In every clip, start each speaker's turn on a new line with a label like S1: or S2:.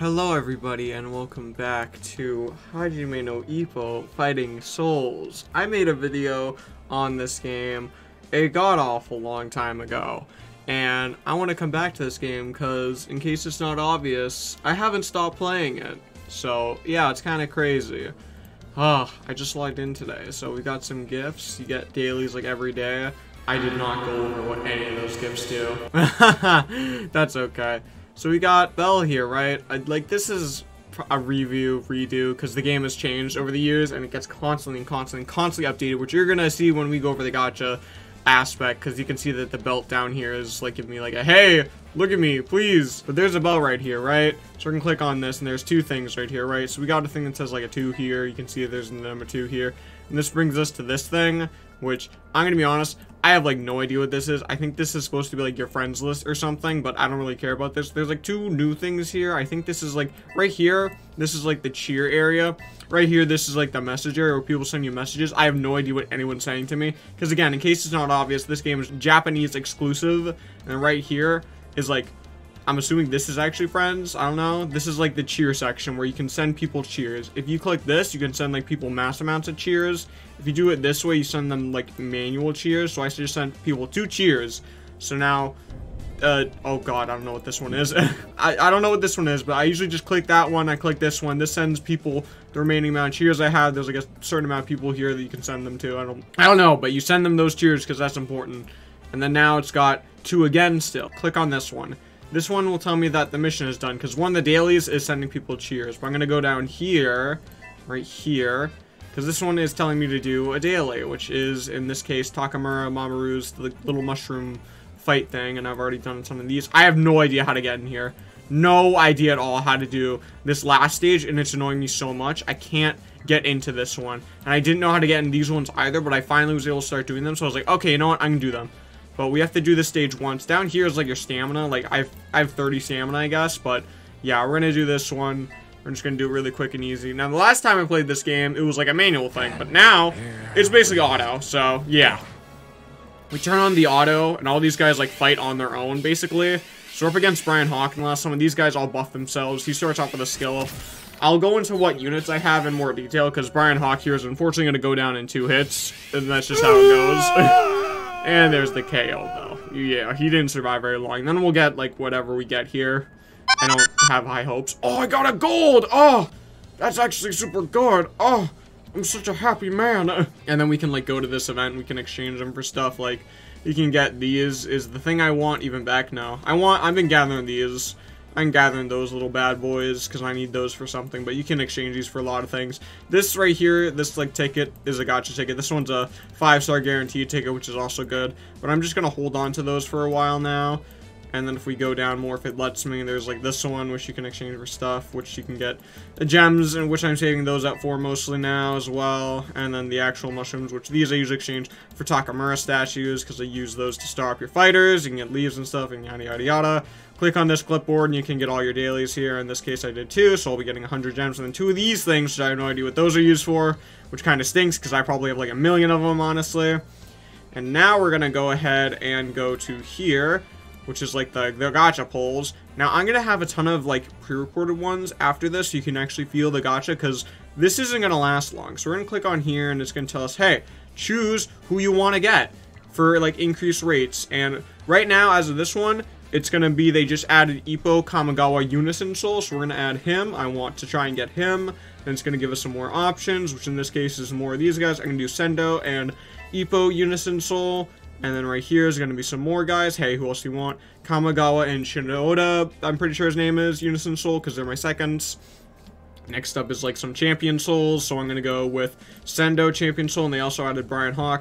S1: Hello everybody and welcome back to Hajime no Ippo Fighting Souls. I made a video on this game a god-awful long time ago. And I want to come back to this game because, in case it's not obvious, I haven't stopped playing it. So, yeah, it's kind of crazy. Ah, I just logged in today, so we got some gifts. You get dailies like every day. I did not go over what any of those gifts do. That's okay. So we got Bell here, right? I, like, this is a review, redo, because the game has changed over the years, and it gets constantly and constantly and constantly updated, which you're going to see when we go over the gacha aspect because you can see that the belt down here is like giving me like a hey look at me please. But there's a bell right here right? So I can click on this and there's two things right here right? So we got a thing that says like a two here. You can see there's the number two here. And this brings us to this thing which I'm gonna be honest I have like no idea what this is I think this is supposed to be like your friends list or something but I don't really care about this there's like two new things here I think this is like right here this is like the cheer area Right here, this is like the message area where people send you messages. I have no idea what anyone's saying to me. Because again, in case it's not obvious, this game is Japanese exclusive. And right here is like, I'm assuming this is actually friends. I don't know. This is like the cheer section where you can send people cheers. If you click this, you can send like people mass amounts of cheers. If you do it this way, you send them like manual cheers. So I just sent people two cheers. So now uh, oh god, I don't know what this one is. I, I don't know what this one is, but I usually just click that one, I click this one. This sends people the remaining amount of cheers I have. There's like a certain amount of people here that you can send them to. I don't, I don't know, but you send them those cheers because that's important. And then now it's got two again still. Click on this one. This one will tell me that the mission is done because one of the dailies is sending people cheers. But I'm going to go down here, right here, because this one is telling me to do a daily, which is, in this case, Takamura Mamoru's the little mushroom fight thing, and I've already done some of these. I have no idea how to get in here. No idea at all how to do this last stage, and it's annoying me so much. I can't get into this one. And I didn't know how to get in these ones either, but I finally was able to start doing them, so I was like, okay, you know what, I can do them. But we have to do this stage once. Down here is like your stamina. Like, I've, I have 30 stamina, I guess, but yeah, we're gonna do this one. We're just gonna do it really quick and easy. Now, the last time I played this game, it was like a manual thing, but now, it's basically auto, so yeah. We turn on the auto, and all these guys, like, fight on their own, basically. So we're up against Bryan Hawk, and last some of these guys all buff themselves. He starts off with a skill. I'll go into what units I have in more detail, because Bryan Hawk here is unfortunately going to go down in two hits, and that's just how it goes. and there's the KO, though. Yeah, he didn't survive very long. Then we'll get, like, whatever we get here. I don't have high hopes. Oh, I got a gold! Oh, that's actually super good. Oh, I'm such a happy man. And then we can like go to this event we can exchange them for stuff like you can get these is the thing I want even back now. I want I've been gathering these. I'm gathering those little bad boys because I need those for something, but you can exchange these for a lot of things. This right here, this like ticket is a gacha ticket. This one's a five star guaranteed ticket, which is also good. But I'm just gonna hold on to those for a while now. And then if we go down more, if it lets me, there's like this one, which you can exchange for stuff, which you can get gems, and which I'm saving those up for mostly now as well. And then the actual mushrooms, which these I usually exchange for Takamura statues, because I use those to star up your fighters. You can get leaves and stuff, and yada yada yada. Click on this clipboard, and you can get all your dailies here. In this case, I did two, so I'll be getting 100 gems. And then two of these things, which I have no idea what those are used for, which kind of stinks, because I probably have like a million of them, honestly. And now we're going to go ahead and go to here which is like the, the gacha pulls. Now, I'm to have a ton of like pre-recorded ones after this so you can actually feel the gacha because this isn't to last long. So we're to click on here and it's to tell us, hey, choose who you want to get for like increased rates. And right now, as of this one, it's to be they just added Ippo Kamogawa Unison Soul, so we're to add him. I want to try and get him. Then it's to give us some more options, which in this case is more of these guys. I'm gonna do Sendo and Ippo Unison Soul. And then right here is going to be some more guys. Hey, who else do you want? Kamogawa and Shinoda, I'm pretty sure his name is Unison Soul because they're my seconds. Next up is like some Champion Souls, so I'm going to go with Sendo Champion Soul, and they also added Bryan Hawk.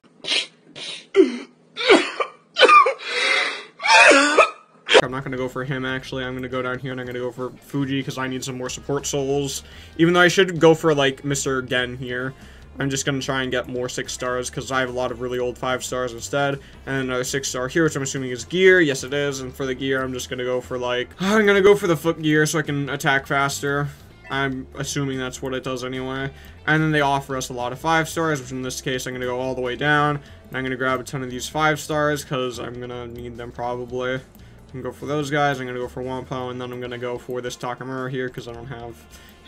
S1: I'm not going to go for him, actually. I'm going to go down here and I'm going to go for Fuji because I need some more support souls. Even though I should go for, like, Mr. Gen here. I'm just going to try and get more 6 stars because I have a lot of really old 5 stars instead. And another 6 star here, which I'm assuming is gear. Yes, it is. And for the gear, I'm just going to go for like... I'm going to go for the foot gear so I can attack faster. I'm assuming that's what it does anyway. And then they offer us a lot of 5 stars, which in this case I'm going to go all the way down. And I'm going to grab a ton of these 5 stars because I'm going to need them probably. I can go for those guys. I'm going to go for Wampo, and then I'm going to go for this Takamura here because I don't have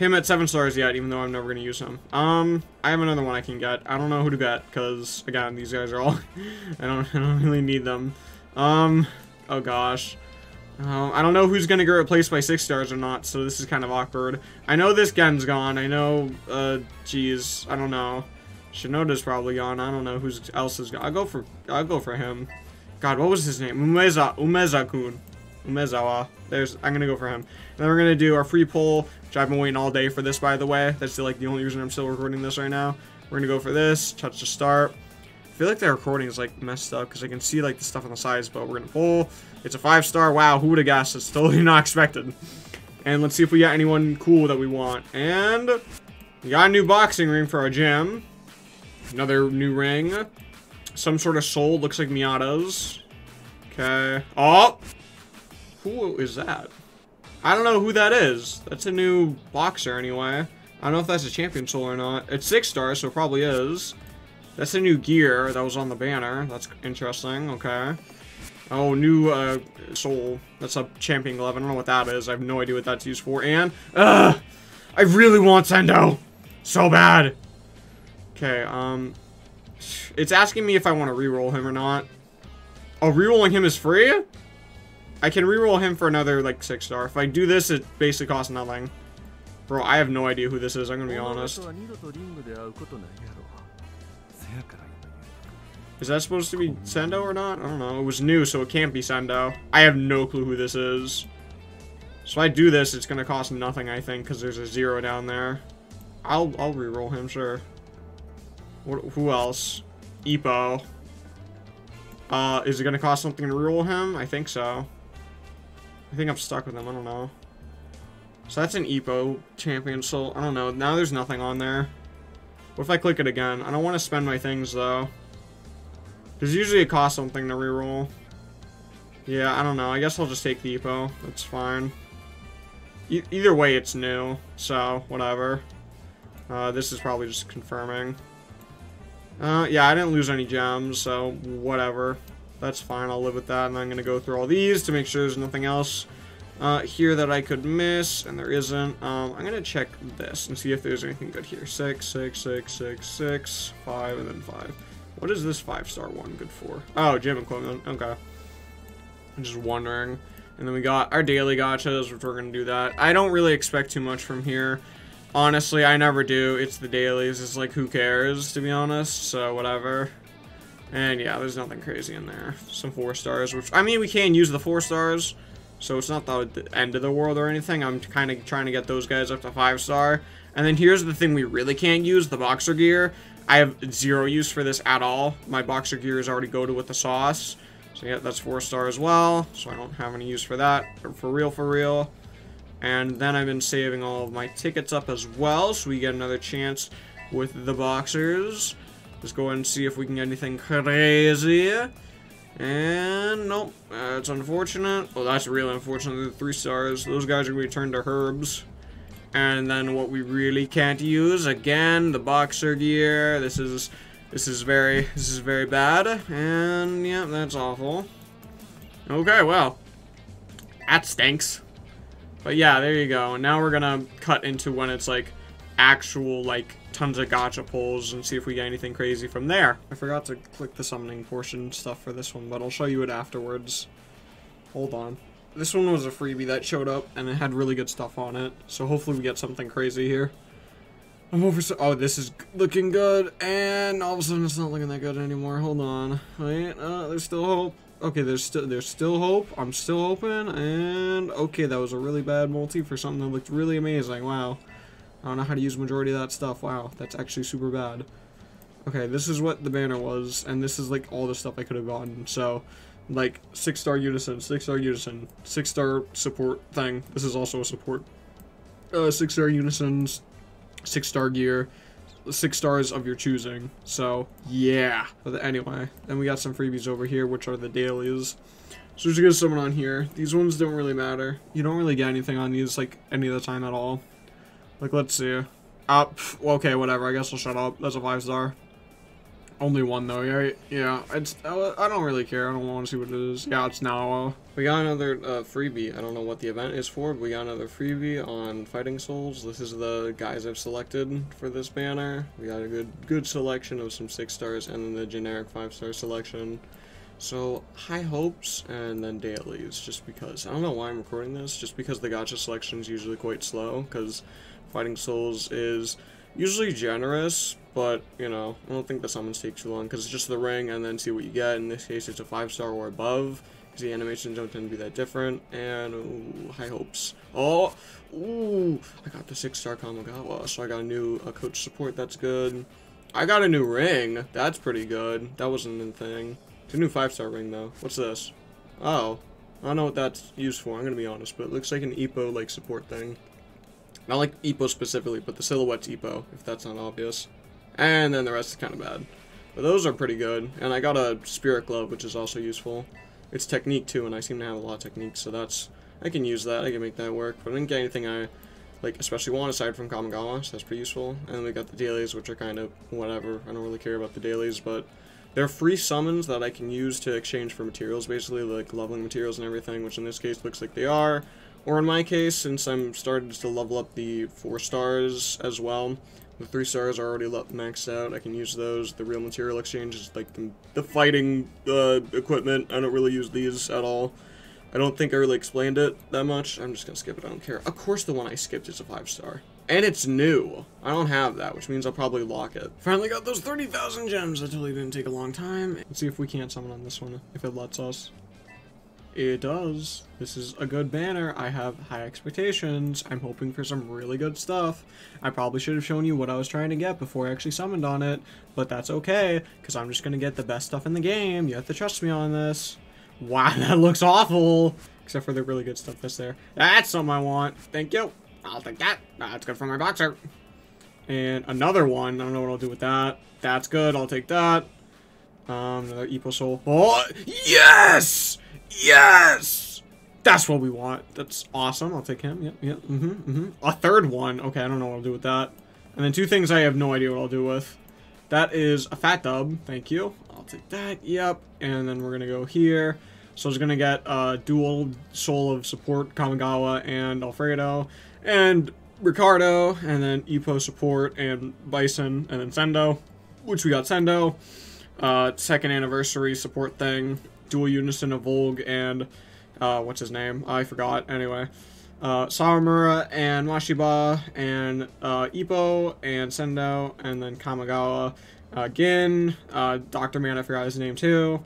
S1: him at 7 stars yet, even though I'm never to use him. Um, I have another one I can get. I don't know who to get because, again, these guys are all... I, don't, I don't really need them. Um, oh gosh. Uh, I don't know who's to get replaced by 6 stars or not, so this is kind of awkward. I know this Gen's gone. I know, uh, jeez, I don't know. Shinoda's probably gone. I don't know who else is gone. I'll go for, I'll go for him. God, what was his name? Umeza, Umeza-kun. Umezawa. There's, I'm gonna go for him. And then we're gonna do our free pull, which I've been waiting all day for this, by the way. That's the, like the only reason I'm still recording this right now. We're gonna go for this, touch to start. I feel like the recording is like messed up because I can see like the stuff on the sides, but we're gonna pull. It's a five star. Wow, who would have guessed? It's totally not expected. And let's see if we got anyone cool that we want. And we got a new boxing ring for our gym. Another new ring. Some sort of soul. Looks like Miyata's. Okay. Oh! Who is that? I don't know who that is. That's a new boxer anyway. I don't know if that's a champion soul or not. It's six stars, so probably is. That's a new gear that was on the banner. That's interesting. Okay. Oh, new uh, soul. That's a champion glove. I don't know what that is. I have no idea what that's used for. And, ugh! I really want Sendo! So bad! Okay, um... It's asking me if I want to reroll him or not. Oh, rerolling him is free? I can reroll him for another, like, 6 star. If I do this, it basically costs nothing. Bro, I have no idea who this is, I'm gonna be honest. Is that supposed to be Sendo or not? I don't know. It was new, so it can't be Sendo. I have no clue who this is. So if I do this, it's gonna cost nothing, I think, because there's a zero down there. I'll I'll re-roll him, sure. What, who else? Ippo. Uh, is it gonna cost something to re-roll him? I think so. I think I'm stuck with them. I don't know. So that's an Ippo champion soul. I don't know. Now there's nothing on there. What if I click it again? I don't want to spend my things, though. Because usually it costs something to reroll. Yeah, I don't know. I guess I'll just take the Ippo. That's fine. E either way, it's new. So, whatever. Uh, this is probably just confirming. Uh, yeah, I didn't lose any gems, so whatever. That's fine, I'll live with that, and I'm going to go through all these to make sure there's nothing else uh, here that I could miss, and there isn't. Um, I'm going to check this and see if there's anything good here. Six, six, six, six, six, five, and then 5. What is this 5-star one good for? Oh, gym equipment. Okay. I'm just wondering. And then we got our daily gachas, which we're going to do that. I don't really expect too much from here. Honestly, I never do. It's the dailies. It's like, who cares, to be honest? So, whatever. And yeah, there's nothing crazy in there. Some 4 stars, which, I mean, we can use the 4 stars. So it's not the end of the world or anything. I'm kind of trying to get those guys up to 5 star. And then here's the thing we really can't use, the boxer gear. I have zero use for this at all. My boxer gear is already goaded with the sauce. So yeah, that's 4 star as well. So I don't have any use for that. For real, for real. And then I've been saving all of my tickets up as well. So we get another chance with the boxers. Let's go and see if we can get anything crazy. And nope, uh, it's unfortunate. Well, that's really unfortunate. The three stars. Those guys are going to be turned to herbs. And then what we really can't use again, the boxer gear. This is this is very this is very bad. And yeah, that's awful. Okay, well, that stinks. But yeah, there you go. And now we're gonna cut into when it's like actual like tons of gacha pulls and see if we get anything crazy from there. I forgot to click the summoning portion stuff for this one, but I'll show you it afterwards. Hold on. This one was a freebie that showed up, and it had really good stuff on it, so hopefully we get something crazy here. I'm over so- oh, this is looking good, and all of a sudden it's not looking that good anymore. Hold on. Wait, uh, there's still hope. Okay, there's still there's still hope. I'm still hoping, and okay, that was a really bad multi for something that looked really amazing. Wow. I don't know how to use majority of that stuff. Wow, that's actually super bad. Okay, this is what the banner was, and this is like all the stuff I could have gotten. So, like, 6-star unison, 6-star unison, 6-star support thing. This is also a support. Uh, 6-star unisons, 6-star gear, 6 stars of your choosing. So, yeah. But anyway, then we got some freebies over here, which are the dailies. So just get someone on here. These ones don't really matter. You don't really get anything on these, like, any of the time at all. Like, let's see. Uh, okay, whatever. I guess I'll shut up. That's a five star. Only one though, right? Yeah, it's. I don't really care. I don't want to see what it is. Yeah, it's now. We got another uh, freebie. I don't know what the event is for, but we got another freebie on Fighting Souls. This is the guys I've selected for this banner. We got a good good selection of some 6 stars and then the generic 5 star selection. So, high hopes and then dailies, just because. I don't know why I'm recording this, just because the gacha selection is usually quite slow, because Fighting Souls is usually generous, but, you know, I don't think the summons take too long, because it's just the ring and then see what you get. In this case, it's a 5 star or above because the animations don't tend to be that different, and ooh, high hopes. Oh, ooh, I got the six-star Kamogawa, so I got a new a coach support, that's good. I got a new ring, that's pretty good. That wasn't a thing. It's a new five-star ring, though. What's this? Oh, I don't know what that's used for, I'm gonna be honest, but it looks like an Ippo, like, support thing. Not like Ippo specifically, but the silhouette's Ippo, if that's not obvious. And then the rest is kind of bad. But those are pretty good, and I got a Spirit Glove, which is also useful. It's technique too, and I seem to have a lot of techniques, so that's I can use that. I can make that work. But I didn't get anything I like especially want aside from Kamogawa, so that's pretty useful. And then we got the dailies, which are kind of whatever. I don't really care about the dailies, but they're free summons that I can use to exchange for materials, basically, like leveling materials and everything, which in this case looks like they are. Or in my case, since I'm started to level up the 4 stars as well, the three stars are already maxed out. I can use those. The real material exchange is like the, the fighting uh, equipment. I don't really use these at all. I don't think I really explained it that much. I'm just gonna skip it. I don't care. Of course the one I skipped is a five star. And it's new. I don't have that, which means I'll probably lock it. Finally got those 30,000 gems. That totally didn't take a long time. Let's see if we can't summon on this one, if it lets us. It does. This is a good banner. I have high expectations. I'm hoping for some really good stuff. I probably should have shown you what I was trying to get before I actually summoned on it, but that's okay, because I'm just going to get the best stuff in the game. You have to trust me on this. Wow, that looks awful! Except for the really good stuff that's there. That's something I want. Thank you. I'll take that. That's good for my boxer. And another one. I don't know what I'll do with that. That's good. I'll take that. Um, another Ippo Soul. Oh, yes! Yes! That's what we want. That's awesome. I'll take him. Yep, yep. Mm-hmm, mm-hmm. A third one. Okay, I don't know what I'll do with that. And then two things I have no idea what I'll do with. That is a fat dub. Thank you. I'll take that. Yep. And then we're going to go here. So I was going to get uh, dual soul of support, Kamogawa and Alfredo. And Ricardo. And then Ippo support and Bison. And then Sendo. Which we got Sendo. Uh, second anniversary support thing dual unison of Volg and uh, what's his name? I forgot. Anyway, uh, Sawamura and Mashiba and uh, Ippo and Sendo and then Kamogawa, uh, Gin, uh, Doctor Man. I forgot his name too.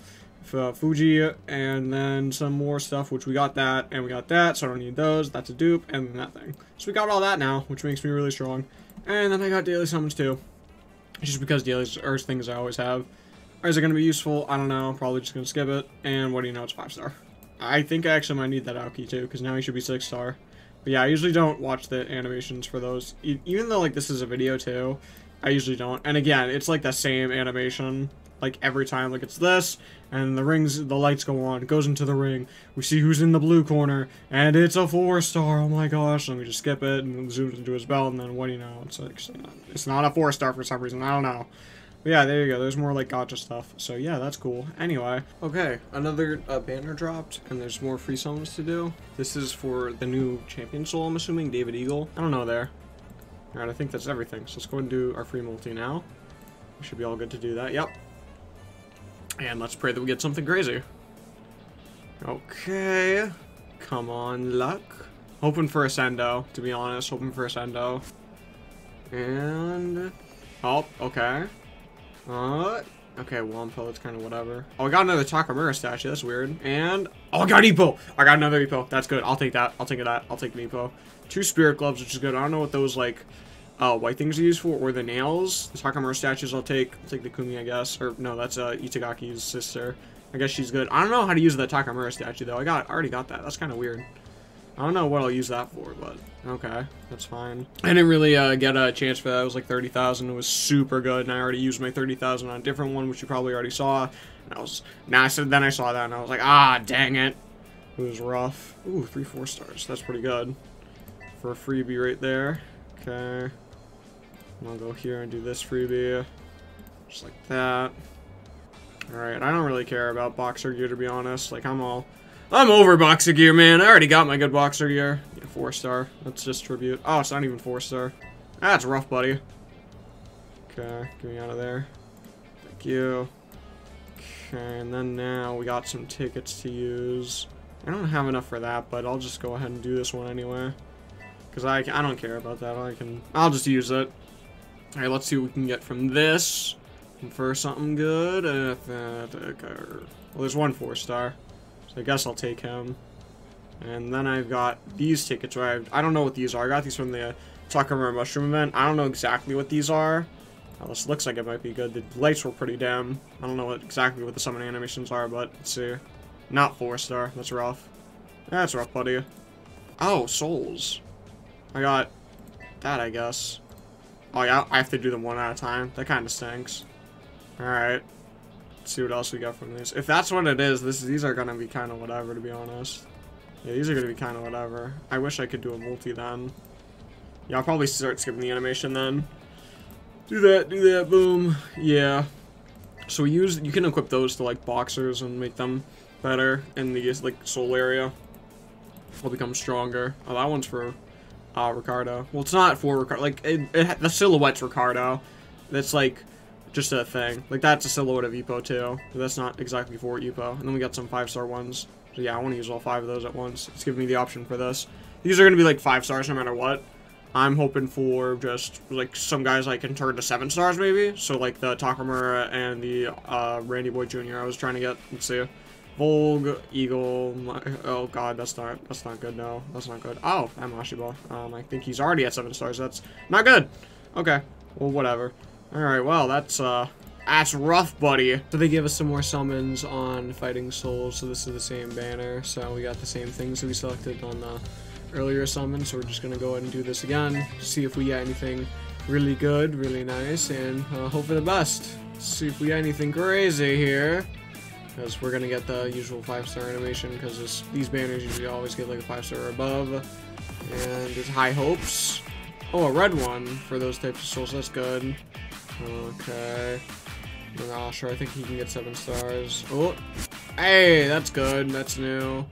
S1: Uh, Fuji and then some more stuff which we got that and we got that so I don't need those that's a dupe and that thing so we got all that now which makes me really strong and then I got daily summons too just because dailies are things I always have is it going to be useful? I don't know. Probably just going to skip it. And what do you know? It's 5 star. I think I actually might need that Aoki too, because now he should be 6 star. But yeah, I usually don't watch the animations for those. Even though like this is a video too, I usually don't. And again, it's like the same animation like every time like it's this and the rings the lights go on it goes into the ring we see who's in the blue corner and it's a four star oh my gosh let me just skip it and zoom into his belt and then what do you know it's like it's not a four star for some reason i don't know but yeah, there you go. There's more like gacha stuff. So yeah, that's cool. Anyway, okay, another uh, banner dropped, and there's more free summons to do. This is for the new champion soul, I'm assuming, David Eagle. I don't know there. Alright, I think that's everything. So let's go and do our free multi now. We should be all good to do that. Yep. And let's pray that we get something crazy. Okay. Come on, luck. Hoping for a Sendo, to be honest. Hoping for a Sendo. And... Oh, okay. Uh, okay, Wampo, it's kind of whatever. Oh, I got another Takamura statue. That's weird. And, oh, I got Ippo. I got another Ippo. That's good. I'll take that. I'll take that. I'll take an Ippo. Two Spirit Gloves, which is good. I don't know what those, like, uh, white things are used for, or the nails. The Takamura statues I'll take. I'll take the Kumi, I guess. Or, no, that's uh, Itagaki's sister. I guess she's good. I don't know how to use the Takamura statue, though. I got, I already got that. That's kind of weird. I don't know what I'll use that for, but okay, that's fine. I didn't really uh, get a chance for that. It was like 30,000. It was super good, and I already used my 30,000 on a different one, which you probably already saw. And I was, now I said, then I saw that, and I was like, ah, dang it. It was rough. Ooh, three, four stars. That's pretty good. For a freebie right there. Okay. And I'll go here and do this freebie. Just like that. Alright, I don't really care about boxer gear, to be honest. Like, I'm all... I'm over boxer gear, man. I already got my good boxer gear. Yeah, four star. Let's just tribute. Oh, it's not even four star. That's rough, buddy. Okay, get me out of there. Thank you. Okay, and then now we got some tickets to use. I don't have enough for that, but I'll just go ahead and do this one anyway. Because I, I don't care about that. I can, I'll just use it. Alright, let's see what we can get from this. For something good. Uh, well, there's one four star. So I guess I'll take him. And then I've got these tickets I've, I don't know what these are. I got these from the Takamura Mushroom event. I don't know exactly what these are. Oh, this looks like it might be good. The lights were pretty dim. I don't know what, exactly what the summoning animations are, but let's see. Not four star. That's rough. That's rough, buddy. Oh, souls. I got that, I guess. Oh, yeah, I have to do them one at a time. That kind of stinks. Alright. See what else we got from these. If that's what it is, this these are to be kind of whatever, to be honest. Yeah, these are to be kind of whatever. I wish I could do a multi then. Yeah, I'll probably start skipping the animation then. Do that, do that, boom. Yeah. So we use, you can equip those to like boxers and make them better in the like soul area. Will become stronger. Oh, that one's for uh, Ricardo. Well, it's not for Ricardo. Like, it, it, the silhouette's Ricardo. That's like just a thing. Like, that's a silhouette of Ippo too. But that's not exactly for Ippo. And then we got some five-star ones. So yeah, I want to use all five of those at once. It's giving me the option for this. These are going to be like five stars no matter what. I'm hoping for just like some guys I can turn to seven stars maybe. So like the Takamura and the uh, Randy Boy Jr. I was trying to get. Let's see. Volg, Eagle, my, oh god, that's not, that's not good, no, that's not good. Oh, I'm Mashiba. Um, I think he's already at 7 stars, that's not good. Okay, well, whatever. Alright, well, that's, uh, that's rough, buddy. So they give us some more summons on Fighting Souls, so this is the same banner, so we got the same things that we selected on the earlier summon, so we're just gonna go ahead and do this again, see if we get anything really good, really nice, and uh, hope for the best. See if we get anything crazy here because we're gonna get the usual five star animation because these banners usually always get like a five star or above and there's high hopes oh a red one for those types of souls that's good okay. Sure I think he can get seven stars. Oh. Hey that's good. That's new.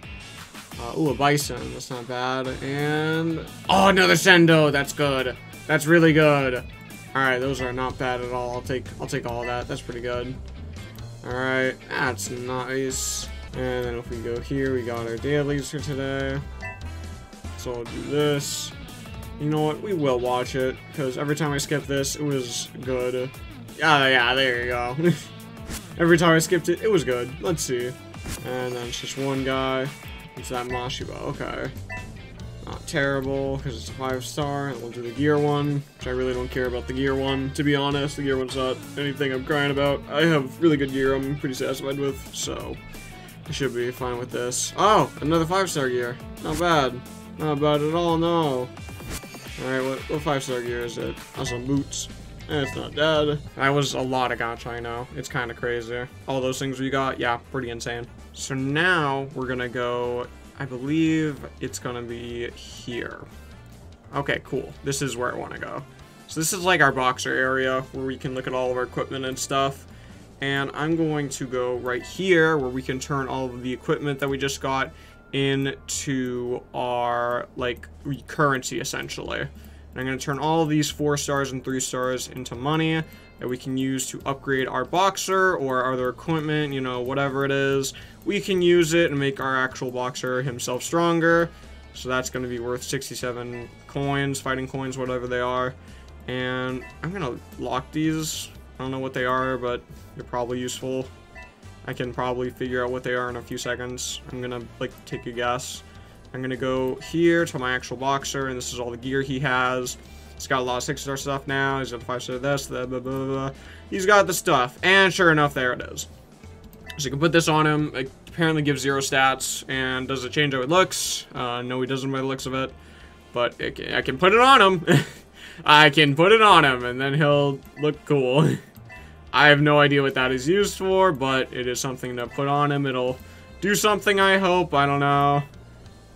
S1: Uh, ooh a bison. That's not bad. And oh another sendo. That's good. That's really good. All right those are not bad at all. I'll take I'll take all that. That's pretty good. Alright, that's nice. And then if we go here, we got our dailies for today. So I'll do this. You know what? We will watch it, because every time I skip this, it was good. Yeah, yeah, there you go. every time I skipped it, it was good. Let's see. And then it's just one guy. It's that Mashiba. Okay. Not terrible, because it's a 5 star, and we'll do the gear one, which I really don't care about the gear one, to be honest. The gear one's not anything I'm crying about. I have really good gear I'm pretty satisfied with, so I should be fine with this. Oh, another 5 star gear. Not bad. Not bad at all, no. Alright, what, what 5 star gear is it? Also, boots. Eh, it's not dead. That was a lot of gacha, I know. It's kind of crazy. All those things we got, yeah, pretty insane. So now we're gonna go I believe it's gonna be here. Okay, cool. This is where I want to go. So this is like our boxer area where we can look at all of our equipment and stuff. And I'm going to go right here where we can turn all of the equipment that we just got into our like currency essentially. And I'm going to turn all these four stars and three stars into money that we can use to upgrade our boxer or other equipment, you know, whatever it is. We can use it and make our actual boxer himself stronger. So that's going to be worth 67 coins, fighting coins, whatever they are. And I'm going to lock these. I don't know what they are, but they're probably useful. I can probably figure out what they are in a few seconds. I'm to, like, take a guess. I'm to go here to my actual boxer, and this is all the gear he has. He's got a lot of six star stuff now. He's got five star this, the blah, blah, blah. He's got the stuff. And sure enough, there it is. So you can put this on him. It apparently gives zero stats. And does it change how it looks? Uh, no, he doesn't by the looks of it. But it, I can put it on him. I can put it on him, and then he'll look cool. I have no idea what that is used for, but it is something to put on him. It'll do something, I hope. I don't know.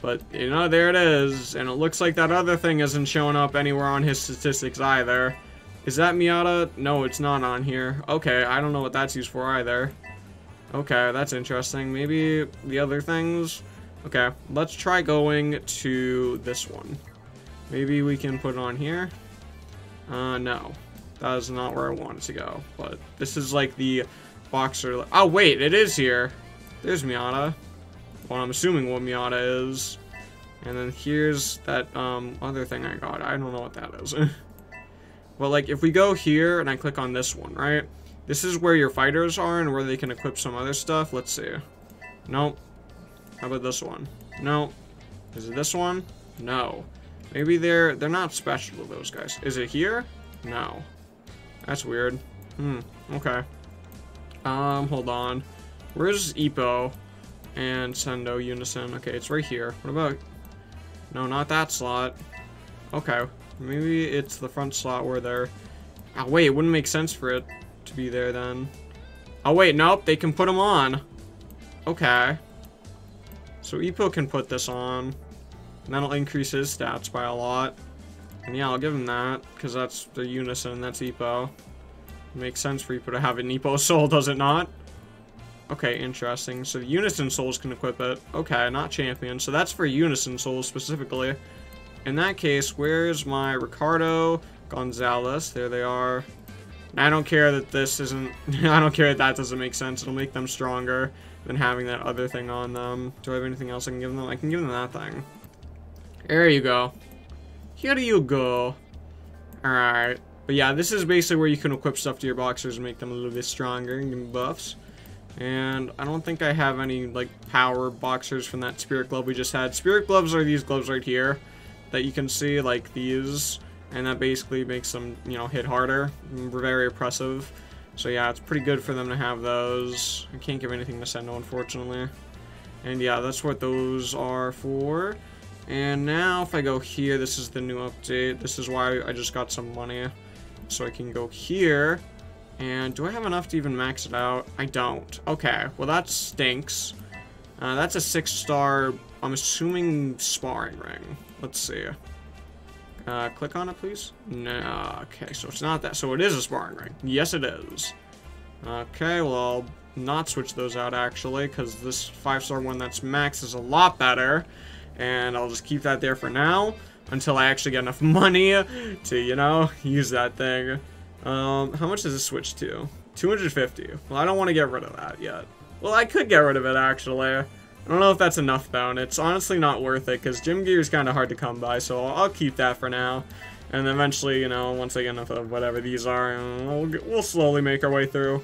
S1: But, you know, there it is. And it looks like that other thing isn't showing up anywhere on his statistics either. Is that Miyata? No, it's not on here. Okay, I don't know what that's used for either. Okay, that's interesting. Maybe the other things Okay, let's try going to this one. Maybe we can put it on here. Uh, no. That is not where I wanted to go. But this is like the boxer. Oh, wait, it is here. There's Miyata. Well, I'm assuming what Miyata is. And then here's that um, other thing I got. I don't know what that is. well, like, if we go here and I click on this one, right? This is where your fighters are and where they can equip some other stuff. Let's see. Nope. How about this one? Nope. Is it this one? No. Maybe they're they're not special to those guys. Is it here? No. That's weird. Hmm. Okay. Um, hold on. Where's Ippo and Sendo Unison? Okay, it's right here. What about... No, not that slot. Okay. Maybe it's the front slot where they're... Oh, wait, it wouldn't make sense for it to be there then. Oh, wait, nope, they can put them on. Okay. So Ippo can put this on. And that'll increase his stats by a lot. And yeah, I'll give him that, because that's the Unison, that's Ippo. Makes sense for Ippo to have an Ippo soul, does it not? Okay, interesting. So the Unison Souls can equip it. Okay, not Champion. So that's for Unison Souls specifically. In that case, where's my Ricardo Gonzalez? There they are. I don't care that this isn't... I don't care that that doesn't make sense. It'll make them stronger than having that other thing on them. Do I have anything else I can give them? I can give them that thing. There you go. Here you go. Alright. But yeah, this is basically where you can equip stuff to your boxers and make them a little bit stronger and give them buffs. And I don't think I have any, like, power boxers from that spirit glove we just had. Spirit gloves are these gloves right here that you can see, like these. And that basically makes them, you know, hit harder. Very oppressive. So yeah, it's pretty good for them to have those. I can't give anything to Sendo, unfortunately. And yeah, that's what those are for. And now if I go here, this is the new update. This is why I just got some money. So I can go here. And do I have enough to even max it out? I don't. Okay, well that stinks. Uh, that's a six star, I'm assuming sparring ring. Let's see. Uh, click on it, please. No, okay, so it's not that. So it is a sparring ring. Yes, it is. Okay, well, I'll not switch those out, actually, because this five-star one that's max is a lot better. And I'll just keep that there for now until I actually get enough money to, you know, use that thing. Um, how much does this switch to? 250. Well, I don't want to get rid of that yet. Well, I could get rid of it, actually. I don't know if that's enough, though, and it's honestly not worth it, because gym gear is kind of hard to come by, so I'll keep that for now. And eventually, you know, once I get enough of whatever these are, we'll, we'll slowly make our way through.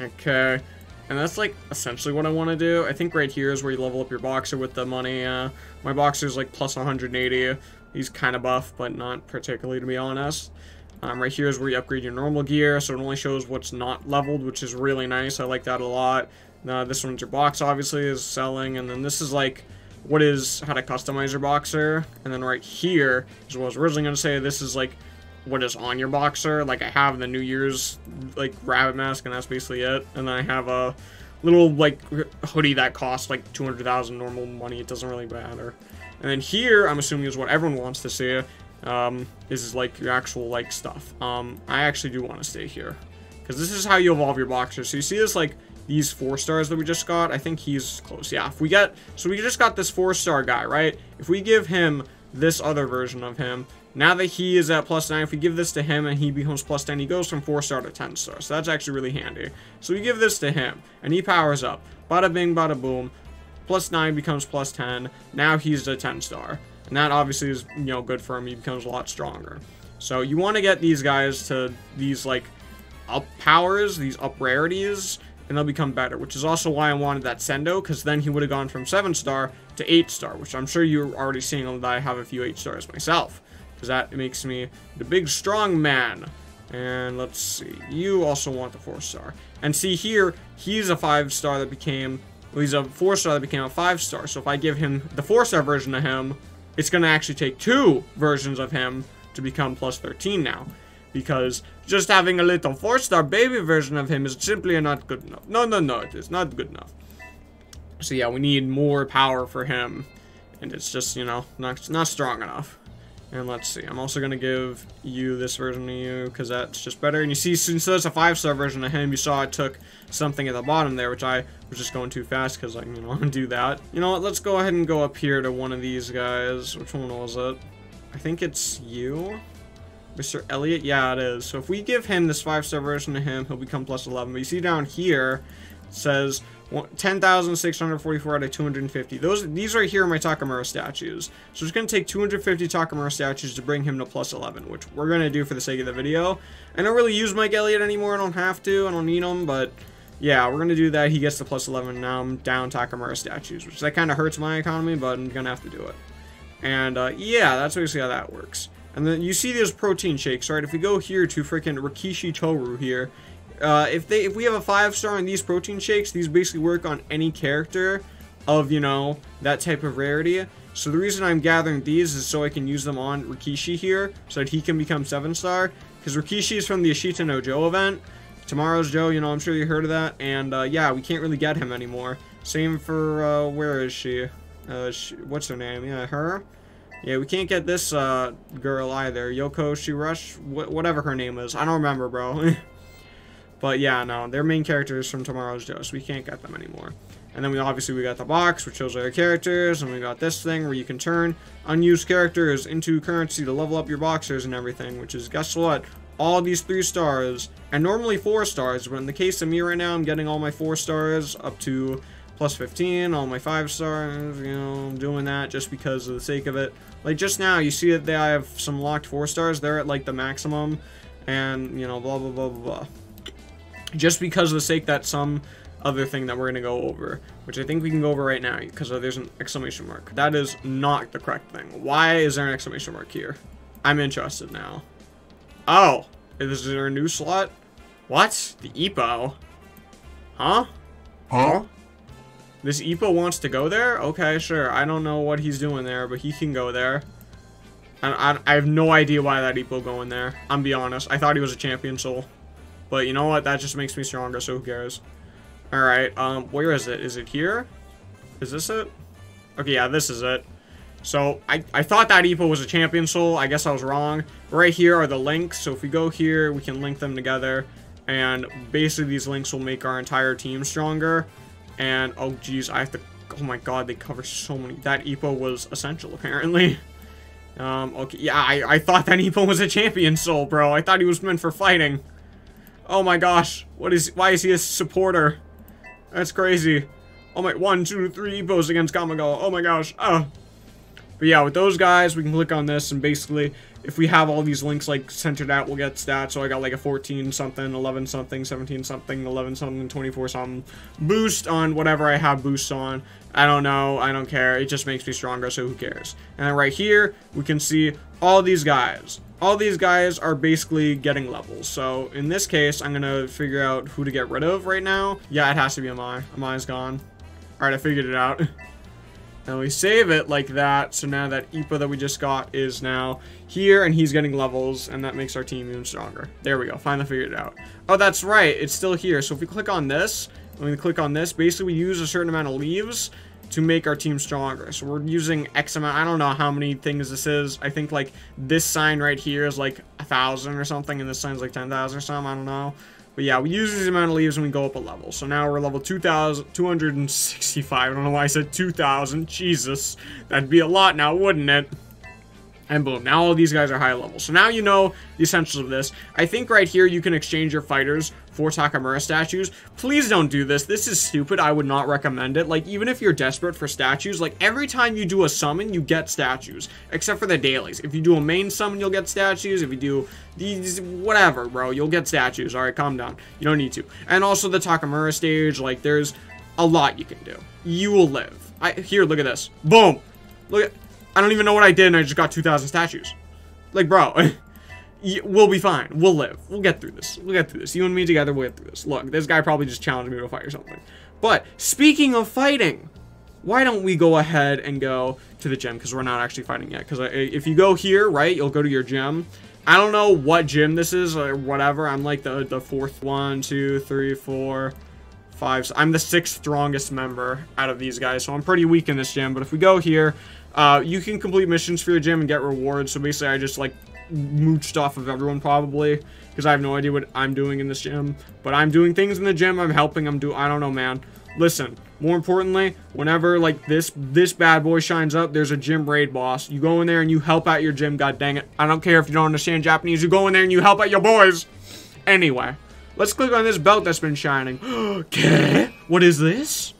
S1: Okay. And that's, like, essentially what I want to do. I think right here is where you level up your boxer with the money. Uh, my boxer's, like, plus 180. He's kind of buff, but not particularly, to be honest. Um, right here is where you upgrade your normal gear, so it only shows what's not leveled, which is really nice. I like that a lot. Uh, this one's your box, obviously, is selling, and then this is, like, what is how to customize your boxer. And then right here is what I was originally going to say. This is, like, what is on your boxer. Like, I have the New Year's, like, rabbit mask, and that's basically it. And then I have a little, like, hoodie that costs, like, 200,000 normal money. It doesn't really matter. And then here, I'm assuming is what everyone wants to see, um, is, like, your actual, like, stuff. Um, I actually do want to stay here. Because this is how you evolve your boxer. So you see this, like, these four stars that we just got, I think he's close. Yeah, if we get, so we just got this four star guy, right? If we give him this other version of him, now that he is at plus 9, if we give this to him and he becomes plus 10, he goes from 4 star to 10 star. So that's actually really handy. So we give this to him, and he powers up. Bada bing, bada boom. Plus 9 becomes plus 10. Now he's a 10 star. And that obviously is, you know, good for him. He becomes a lot stronger. So you want to get these guys to these, like, up powers, these up rarities, and they'll become better, which is also why I wanted that Sendo, because then he would have gone from 7-star to 8-star, which I'm sure you're already seeing that I have a few 8-stars myself, because that makes me the big strong man. And let's see, you also want the 4-star. And see here, he's a 5-star that became, well, he's a 4-star that became a 5-star, so if I give him the 4-star version of him, it's going to actually take two versions of him to become plus 13 now because just having a little four-star baby version of him is simply not good enough. No, no, no, it is not good enough. So yeah, we need more power for him, and it's just, you know, not, not strong enough. And let's see, I'm also going to give you this version of you because that's just better. And you see, since there's a five-star version of him, you saw I took something at the bottom there, which I was just going too fast because I, you know, I'm do that. You know what, let's go ahead and go up here to one of these guys. Which one was it? I think it's you? Mr. Elliot? Yeah, it is. So if we give him this five-star version of him, he'll become plus 11. But you see down here, says 10,644 out of 250. Those These right here are my Takamura statues. So it's going to take 250 Takamura statues to bring him to plus 11, which we're going to do for the sake of the video. I don't really use Mike Elliott anymore. I don't have to. I don't need him, but yeah, we're going to do that. He gets the plus 11. Now I'm down Takamura statues, which that kind of hurts my economy, but I'm going to have to do it. And uh, yeah, that's basically how that works. And then you see those protein shakes, right? If we go here to freaking Rikishi Toru here, uh, if they if we have a five star in these protein shakes, these basically work on any character of you know that type of rarity. So the reason I'm gathering these is so I can use them on Rikishi here, so that he can become seven star. Because Rikishi is from the Ashita no Joe event. Tomorrow's Joe, you know, I'm sure you heard of that. And uh, yeah, we can't really get him anymore. Same for uh, where is she? Uh, she? What's her name? Yeah, her. Yeah, we can't get this uh, girl either. Yoko Shirush, wh whatever her name is. I don't remember, bro. But yeah, no, they're main characters from Tomorrow's Joe, so we can't get them anymore. And then we obviously we got the box, which shows our characters, and we got this thing where you can turn unused characters into currency to level up your boxers and everything, which is, guess what? All these three stars, and normally four stars, but in the case of me right now, I'm getting all my four stars up to plus 15, all my five stars, you know, I'm doing that just because of the sake of it. Like just now, you see that they I have some locked four stars, they're at like the maximum, and, you know, blah, blah, blah, blah, blah just because of the sake that some other thing that we're going to go over, which I think we can go over right now because there's an exclamation mark. That is not the correct thing. Why is there an exclamation mark here? I'm interested now. Oh, is there a new slot? What? The Ippo? Huh?
S2: Huh?
S1: This Ippo wants to go there? Okay, sure. I don't know what he's doing there, but he can go there. I, I, I have no idea why that Ippo going there. I'm be honest. I thought he was a champion soul. But you know what? That just makes me stronger, so who cares? Alright, um, where is it? Is it here? Is this it? Okay, yeah, this is it. So, I, I thought that Ippo was a champion soul. I guess I was wrong. Right here are the links. So if we go here, we can link them together. And basically these links will make our entire team stronger. And, oh geez, I have to... Oh my god, they cover so many... That Ippo was essential, apparently. Um, okay, yeah, I, I thought that Ippo was a champion soul, bro. I thought he was meant for fighting. Oh my gosh. What is, why is he a supporter? That's crazy. Oh my, one, two, three Ippos against Kamogawa. Oh my gosh. Oh. But yeah, with those guys, we can click on this and basically, if we have all these links like centered out, we'll get stats. So I got like a 14 something, 11 something, 17 something, 11 something, 24 something boost on whatever I have boosts on. I don't know. I don't care. It just makes me stronger, so who cares? And right here, we can see all these guys all these guys are basically getting levels. So in this case, I'm going to figure out who to get rid of right now. Yeah, it has to be Amai. Amai's gone. All right, I figured it out. and we save it like that. So now that Ippo that we just got is now here and he's getting levels and that makes our team even stronger. There we go. Finally figured it out. Oh, that's right. It's still here. So if we click on this, we click on this, basically we use a certain amount of leaves to make our team stronger. So we're using X amount. I don't know how many things this is. I think like this sign right here is like a thousand or something, and this sign's like 10,000 or something. I don't know. But yeah, we use these amount of leaves when we go up a level. So now we're level 2,265. I don't know why I said 2,000. Jesus. That'd be a lot now, wouldn't it? And boom, now all these guys are high level. So now you know the essentials of this. I think right here you can exchange your fighters for Takamura statues. Please don't do this. This is stupid. I would not recommend it. Like, even if you're desperate for statues, like, every time you do a summon, you get statues. Except for the dailies. If you do a main summon, you'll get statues. If you do these, whatever, bro, you'll get statues. Alright, calm down. You don't need to. And also the Takamura stage, like, there's a lot you can do. You will live. I, here, look at this. Boom! Look at... I don't even know what I did and I just got 2,000 statues. Like, bro, we'll be fine. We'll live. We'll get through this. We'll get through this. You and me together, we'll get through this. Look, this guy probably just challenged me to a fight or something. But, speaking of fighting, why don't we go ahead and go to the gym? Because we're not actually fighting yet. Because if you go here, right, you'll go to your gym. I don't know what gym this is or whatever. I'm like the, the fourth one, two, three, four, five. I'm the sixth strongest member out of these guys. So I'm pretty weak in this gym. But if we go here, Uh, you can complete missions for your gym and get rewards. So basically, I just like mooched off of everyone probably because I have no idea what I'm doing in this gym. But I'm doing things in the gym. I'm helping. I'm do. I don't know, man. Listen. More importantly, whenever like this this bad boy shines up, there's a gym raid boss. You go in there and you help out your gym. God dang it! I don't care if you don't understand Japanese. You go in there and you help out your boys. Anyway, let's click on this belt that's been shining. okay, what is this?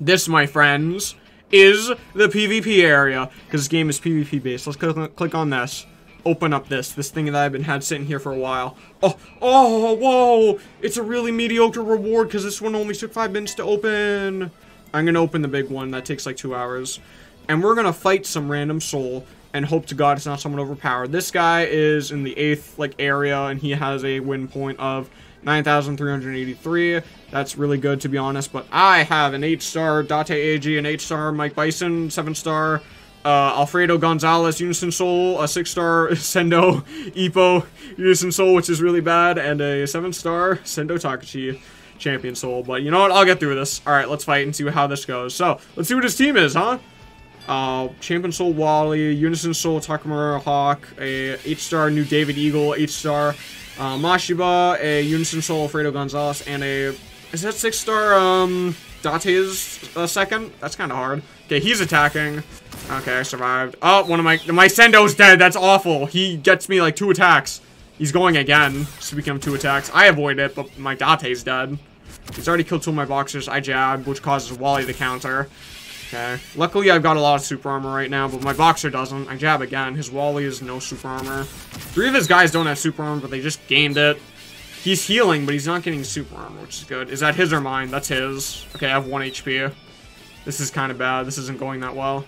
S1: This, my friends, is the PvP area because this game is PvP based. Let's click click on this open up this, this thing that I've been had sitting here for a while. Oh, oh, whoa! It's a really mediocre reward because this one only took five minutes to open. I'm gonna open the big one that takes like two hours. And we're gonna fight some random soul and hope to God it's not someone overpowered. This guy is in the eighth like area and he has a win point of 9,383. That's really good to be honest, but I have an 8 star Date Eiji, an 8 star Mike Bison, 7 star uh, Alfredo Gonzalez, Unison Soul, a 6-star Sendo Ippo, Unison Soul, which is really bad, and a 7-star Sendo Takeshi Champion Soul. But you know what? I'll get through this. Alright, let's fight and see how this goes. So, let's see what his team is, huh? Uh, Champion Soul Wally, Unison Soul Takamura Hawk, a 8-star new David Eagle, 8-star uh, Mashiba, a Unison Soul Alfredo Gonzalez, and a... Is that 6-star, um... Date's a second? That's kind of hard. Okay, he's attacking. Okay, I survived. Oh, one of my... My Sendo's dead. That's awful. He gets me, like, two attacks. He's going again. Speaking of two attacks. I avoid it, but my Date's dead. He's already killed two of my boxers. I jab, which causes Wally to counter. Okay. Luckily, I've got a lot of super armor right now, but my boxer doesn't. I jab again. His Wally is no super armor. Three of his guys don't have super armor, but they just gained it. He's healing, but he's not getting super armor, which is good. Is that his or mine? That's his. Okay, I have one HP. This is kind of bad. This isn't going that well.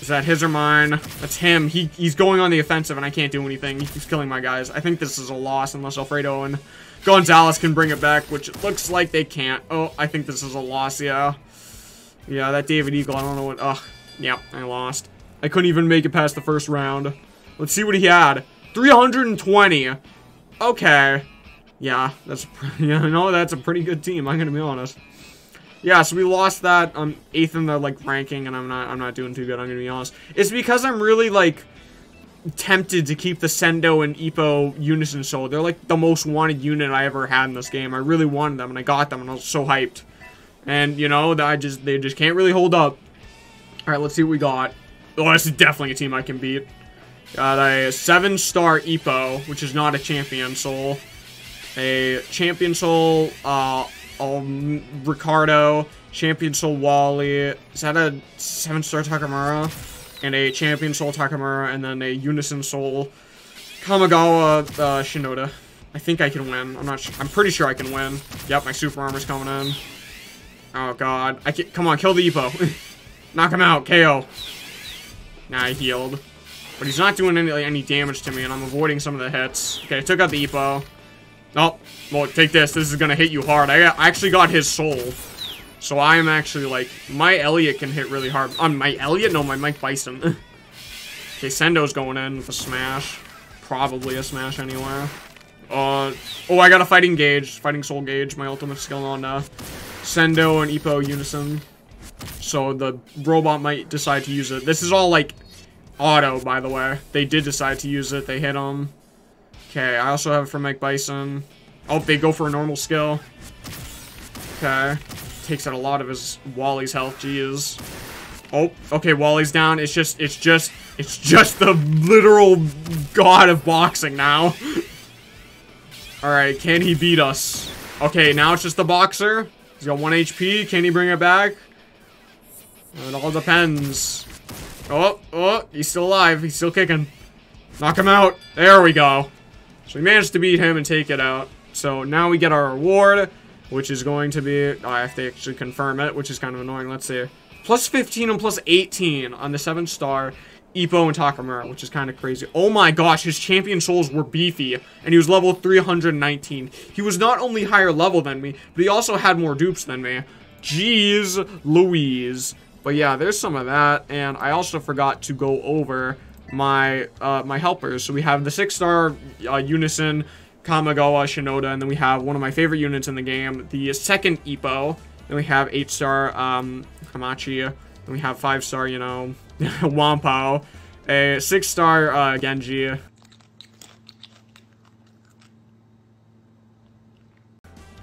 S1: Is that his or mine? That's him. He He's going on the offensive, and I can't do anything. He's killing my guys. I think this is a loss unless Alfredo and Gonzalez can bring it back, which it looks like they can't. Oh, I think this is a loss, yeah. Yeah, that David Eagle, I don't know what... Ugh. Yep, I lost. I couldn't even make it past the first round. Let's see what he had. 320. Okay. Yeah, that's... Yeah, no, that's a pretty good team, I'm gonna be honest. Yeah, so we lost that. I'm eighth in the like ranking, and I'm not I'm not doing too good. I'm gonna be honest. It's because I'm really like tempted to keep the Sendo and Ippo Unison Soul. They're like the most wanted unit I ever had in this game. I really wanted them, and I got them, and I was so hyped. And you know, that I just they just can't really hold up. All right, let's see what we got. Oh, this is definitely a team I can beat. Got a seven-star Ippo, which is not a champion soul. A champion soul, uh, um, Ricardo, Champion Soul Wally. Is that a 7-star Takamura? And a Champion Soul Takamura, and then a Unison Soul Kamogawa uh, Shinoda. I think I can win. I'm not. I'm pretty sure I can win. Yep, my super armor's coming in. Oh, God. I can Come on, kill the Ippo. Knock him out. KO. Nah, I healed. But he's not doing any, any damage to me, and I'm avoiding some of the hits. Okay, I took out the Ippo. Oh, well, take this. This is gonna hit you hard. I, I actually got his soul. So I am actually, like, my Elliot can hit really hard. On um, my Elliot? No, my Mike Bison. okay, Sendo's going in with a smash. Probably a smash anywhere. Uh, oh, I got a fighting gauge. Fighting soul gauge. My ultimate skill on, uh, Sendo and Ippo Unison. So the robot might decide to use it. This is all, like, auto, by the way. They did decide to use it. They hit him. Okay, I also have it for Mike Bison. Oh, they go for a normal skill. Okay. Takes out a lot of his Wally's health, jeez. Oh, okay, Wally's down. It's just, it's just, it's just the literal god of boxing now. Alright, can he beat us? Okay, now it's just the boxer. He's got 1 HP. Can he bring it back? It all depends. Oh, oh, he's still alive. He's still kicking. Knock him out. There we go. So we managed to beat him and take it out. So now we get our reward, which is going to be... Oh, I have to actually confirm it, which is kind of annoying. Let's see. Plus 15 and plus 18 on the 7-star Ippo and Takamura, which is kind of crazy. Oh my gosh, his champion souls were beefy, and he was level 319. He was not only higher level than me, but he also had more dupes than me. Jeez Louise. But yeah, there's some of that, and I also forgot to go over my uh, my helpers. So we have the six star uh, Unison, Kamogawa, Shinoda, and then we have one of my favorite units in the game, the second Ippo. Then we have eight star um, Hamachi. Then we have five star, you know, Wanpo. A six-star uh, Genji.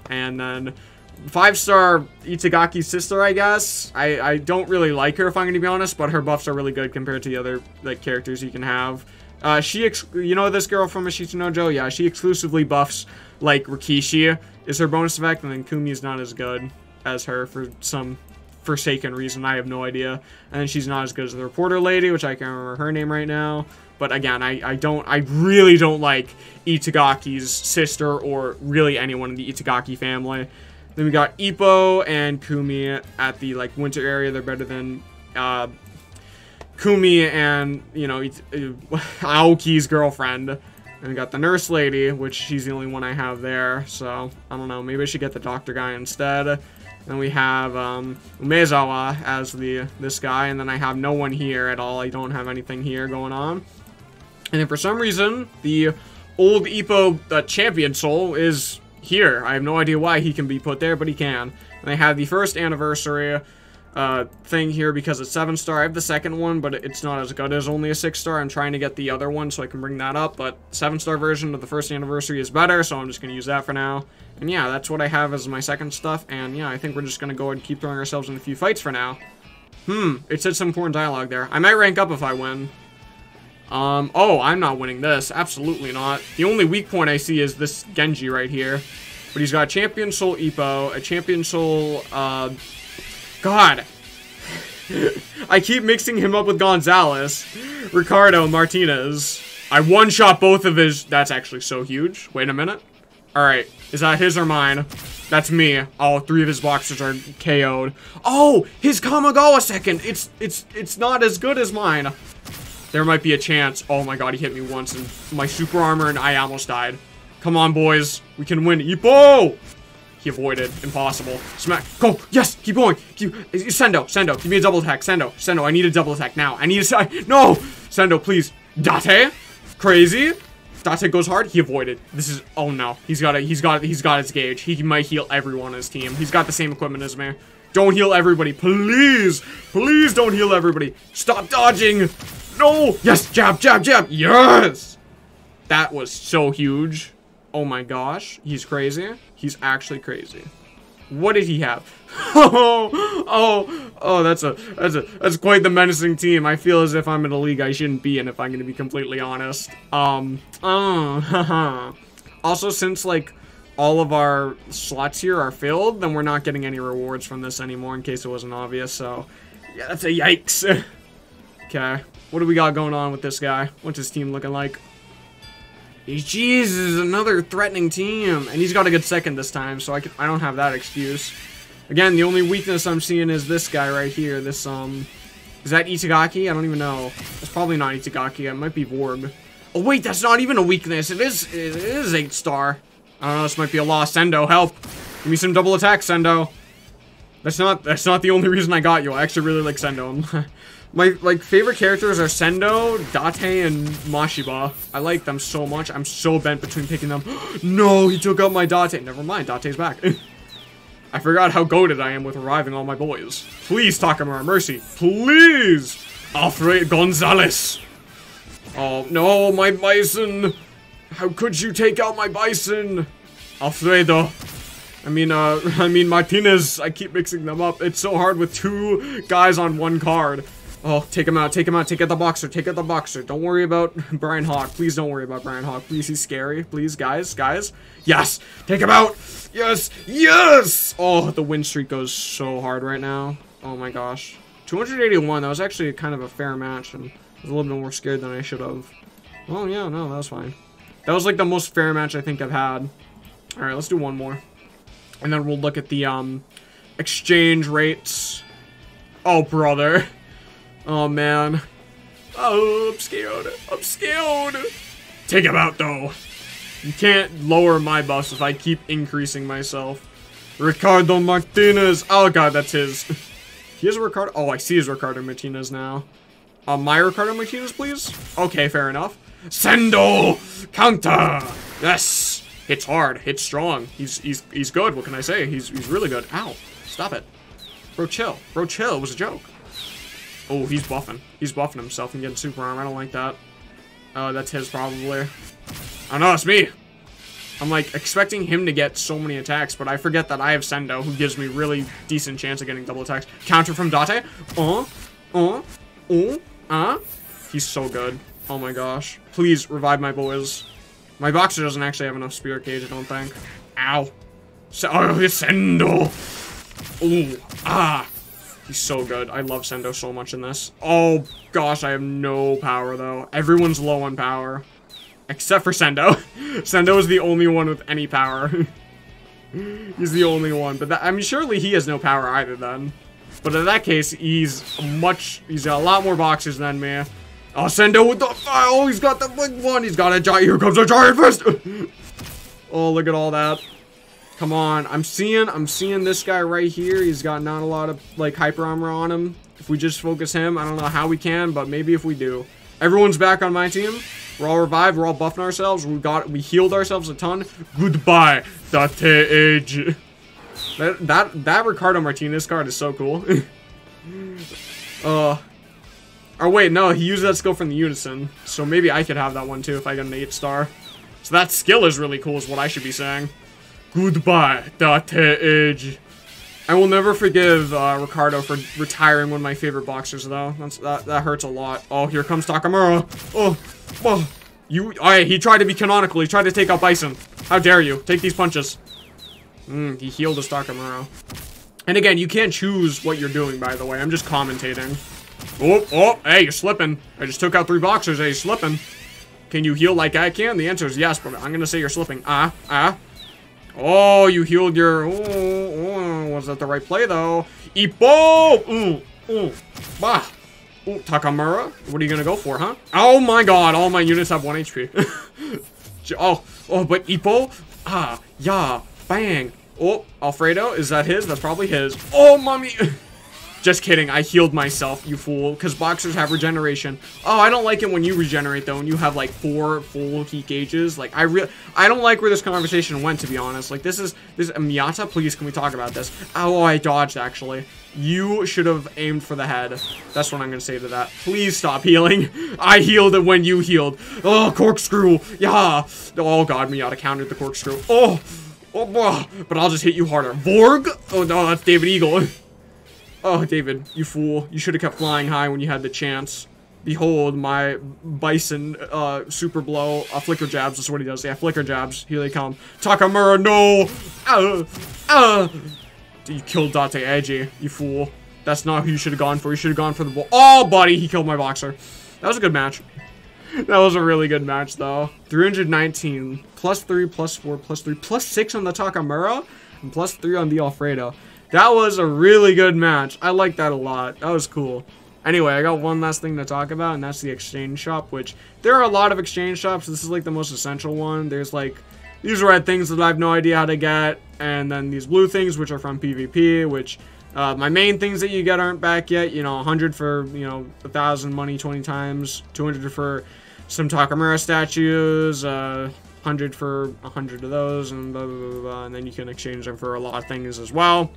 S1: And then five-star Itagaki's sister, I guess. I, I don't really like her, if I'm going to be honest, but her buffs are really good compared to the other like characters you can have. Uh, she, you know this girl from Ashita no Joe? Yeah, she exclusively buffs, like, Rikishi is her bonus effect, and then Kumi is not as good as her for some forsaken reason. I have no idea. And she's not as good as the reporter lady, which I can't remember her name right now. But again, I, I don't, I really don't like Itagaki's sister or really anyone in the Itagaki family. Then we got Ippo and Kumi at the, like, winter area. They're better than, uh, Kumi and, you know, Aoki's girlfriend. And we got the nurse lady, which she's the only one I have there. So, I don't know. Maybe I should get the doctor guy instead. Then we have um, Umezawa as the this guy. And then I have no one here at all. I don't have anything here going on. And then for some reason, the old Ippo uh, champion soul is here. I have no idea why he can be put there, but he can. And I have the first anniversary uh, thing here because it's 7 star. I have the second one, but it's not as good as only a 6 star. I'm trying to get the other one so I can bring that up, but 7 star version of the first anniversary is better, so I'm just going to use that for now. And yeah, that's what I have as my second stuff, and yeah, I think we're just going to go and keep throwing ourselves in a few fights for now. Hmm, it said some important dialogue there. I might rank up if I win. Um, oh, I'm not winning this. Absolutely not. The only weak point I see is this Genji right here. But he's got Champion Soul Ippo, a Champion Soul, uh, God. I keep mixing him up with Gonzalez. Ricardo Martinez. I one-shot both of his... That's actually so huge. Wait a minute. Alright. Is that his or mine? That's me. All three of his boxers are KO'd. Oh! His Kamogawa second! It's, it's, it's not as good as mine. There might be a chance. Oh my god, he hit me once and my super armor and I almost died. Come on, boys. We can win. Ippo! He avoided. Impossible. Smack. Go. Yes. Keep going. Keep. Sendo. Sendo. Give me a double attack. Sendo. Sendo. I need a double attack now. I need a. No. Sendo, please. Date. Crazy. Date goes hard. He avoided. This is. Oh no. He's got it. He's got. it. He's got his gauge. He might heal everyone on his team. He's got the same equipment as me. Don't heal everybody. Please. Please don't heal everybody. Stop dodging. No. Yes. Jab. Jab. Jab. Yes. That was so huge. Oh my gosh, he's crazy. He's actually crazy. What did he have? oh, oh, oh, that's a, that's a, that's quite the menacing team. I feel as if I'm in a league I shouldn't be in if I'm going to be completely honest. Um, oh, also since like all of our slots here are filled, then we're not getting any rewards from this anymore in case it wasn't obvious. So yeah, that's a yikes. okay, what do we got going on with this guy? What's his team looking like? Jesus, another threatening team. And he's got a good second this time, so I, can, I don't have that excuse. Again, the only weakness I'm seeing is this guy right here. This, um... Is that Itagaki? I don't even know. It's probably not Itagaki. It might be Volg. Oh, wait, that's not even a weakness. It is, it is 8 star. I don't know, this might be a loss. Sendo, help. Give me some double attack, Sendo. That's not, that's not the only reason I got you. I actually really like Sendo. My like favorite characters are Sendo, Date, and Mashiba. I like them so much. I'm so bent between picking them. no, he took out my Date. Never mind, Date's back. I forgot how goaded I am with reviving all my boys. Please, Takamura, mercy. Please! Alfred Gonzalez! Oh, no, my bison! How could you take out my bison? Alfredo. I mean, uh, I mean Martinez. I keep mixing them up. It's so hard with two guys on one card. Oh, take him out, take him out, take out the boxer, take out the boxer. Don't worry about Bryan Hawk. Please don't worry about Bryan Hawk. Please, he's scary. Please, guys, guys. Yes! Take him out! Yes! Yes! Oh, the win streak goes so hard right now. Oh my gosh. 281, that was actually kind of a fair match, and I was a little bit more scared than I should have. Oh, yeah, no, that was fine. That was like the most fair match I think I've had. Alright, let's do one more. And then we'll look at the, um, exchange rates. Oh, brother. Oh, man. Oh, I'm scared. I'm scared. Take him out, though. You can't lower my buffs if I keep increasing myself. Ricardo Martinez. Oh, God, that's his. He has a Ricardo. Oh, I see his Ricardo Martinez now. Uh, my Ricardo Martinez, please? Okay, fair enough. Sendo! Counter! Yes! Hits hard. Hits strong. He's he's he's good. What can I say? He's he's really good. Ow. Stop it. Bro, chill. Bro, chill. It was a joke. Oh, he's buffing. He's buffing himself and getting super arm. I don't like that. Oh, that's his probably. Oh no, it's me. I'm like expecting him to get so many attacks, but I forget that I have Sendo, who gives me really decent chance of getting double attacks. Counter from Date. Uh, uh, uh, uh. He's so good. Oh my gosh. Please revive my boys. My boxer doesn't actually have enough spirit gauge, I don't think. Ow. So, oh, Sendo. Ooh. Ah. He's so good. I love Sendo so much in this. Oh, gosh, I have no power, though. Everyone's low on power. Except for Sendo. Sendo is the only one with any power. he's the only one. But that, I mean, surely he has no power either, then. But in that case, he's much... He's got a lot more boxes than me. Oh, Sendo with the... Oh, he's got the big one. He's got a giant... Here comes a giant fist. oh, look at all that. Come on, I'm seeing, I'm seeing this guy right here. He's got not a lot of, like, hyper armor on him. If we just focus him, I don't know how we can, but maybe if we do. Everyone's back on my team. We're all revived. We're all buffing ourselves. We got, we healed ourselves a ton. Goodbye, Date Eiji. That, that, that Ricardo Martinez card is so cool. uh, oh wait, no, he used that skill from the Unison. So maybe I could have that one too if I get an 8 star. So that skill is really cool is what I should be saying. Goodbye, Date Eiji. I will never forgive uh, Ricardo for retiring one of my favorite boxers, though. That's, that that hurts a lot. Oh, here comes Takamura. Oh, oh. You, oh, he tried to be canonical. He tried to take out Bison. How dare you? Take these punches. Mm, he healed his Takamura. And again, you can't choose what you're doing, by the way. I'm just commentating. Oh, oh, hey, you're slipping. I just took out three boxers. Hey, slipping. Can you heal like I can? The answer is yes, but I'm going to say you're slipping. Ah, ah. Oh, you healed your... Oh, oh, was that the right play, though? Ippo! Ooh, ooh, bah. Ooh, Takamura, what are you gonna go for, huh? Oh my god, all my units have 1 HP. oh, oh, but Ippo? Ah, yeah, bang. Oh, Alfredo, is that his? That's probably his. Oh, mommy! Just kidding, I healed myself, you fool, because boxers have regeneration. Oh, I don't like it when you regenerate, though, and you have, like, four full heat gauges. Like, I really, I don't like where this conversation went, to be honest. Like, this is, this, Miyata, please, can we talk about this? Oh, I dodged, actually. You should have aimed for the head. That's what I'm going to say to that. Please stop healing. I healed it when you healed. Oh, corkscrew. Yeah. Oh, God, Miyata countered the corkscrew. Oh, oh, but I'll just hit you harder. Volg? Oh, no, that's David Eagle. Oh, David, you fool. You should have kept flying high when you had the chance. Behold, my Bison uh, super blow. Uh, flicker jabs, is what he does. Yeah, flicker jabs. Here they come. Takamura, no! Uh, uh. You killed Date Eiji, you fool. That's not who you should have gone for. You should have gone for the ball. Oh, buddy, he killed my boxer. That was a good match. that was a really good match, though. 319. Plus 3, plus 4, plus 3, plus 6 on the Takamura, and plus 3 on the Alfredo. That was a really good match. I like that a lot. That was cool. Anyway, I got one last thing to talk about, and that's the exchange shop, which there are a lot of exchange shops. This is like the most essential one. There's like these red things that I have no idea how to get, and then these blue things, which are from PvP, which uh, my main things that you get aren't back yet. You know, 100 for, you know, a 1,000 money 20 times, 200 for some Takamura statues, uh, 100 for 100 of those, and blah, blah, blah, blah, and then you can exchange them for a lot of things as well.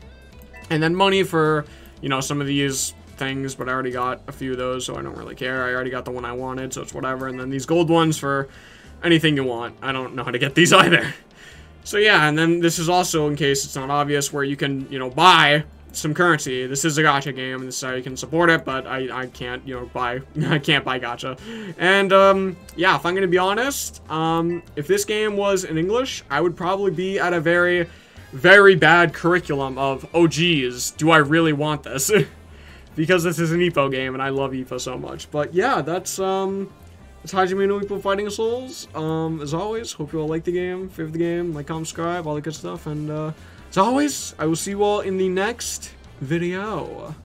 S1: And then money for, you know, some of these things, but I already got a few of those, so I don't really care. I already got the one I wanted, so it's whatever. And then these gold ones for anything you want. I don't know how to get these either. So yeah, and then this is also, in case it's not obvious, where you can, you know, buy some currency. This is a gacha game, and this is how you can support it, but I, I can't, you know, buy, I can't buy gacha. And, um, yeah, if I'm gonna be honest, um, if this game was in English, I would probably be at a very very bad curriculum of, oh geez, do I really want this? because this is an Ippo game and I love Ippo so much. But yeah, that's um that's Hajime no Ippo Fighting Souls. Um, as always, hope you all like the game, favorite the game, like, comment, subscribe, all the good stuff, and uh, as always, I will see you all in the next video.